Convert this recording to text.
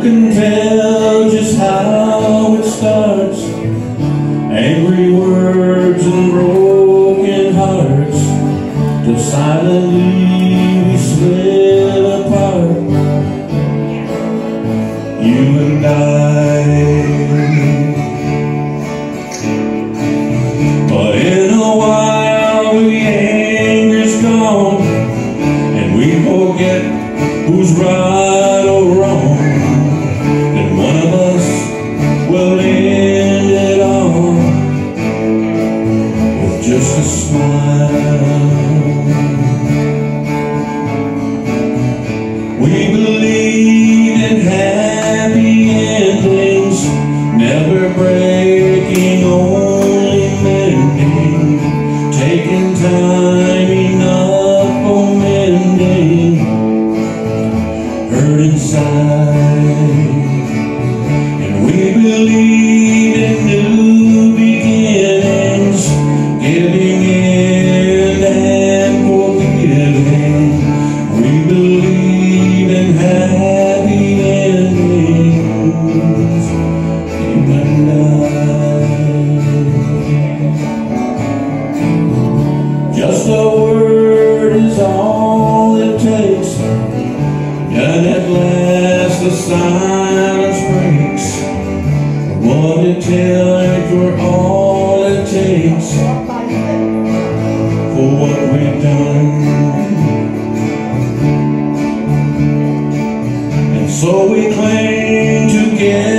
Can tell just how it starts? Angry words and broken hearts Till silently we slid apart. You and I. But in a while the anger's gone And we forget who's right Just a word is all it takes and at last the silence breaks What it tells for all it takes For what we've done. And so we cling together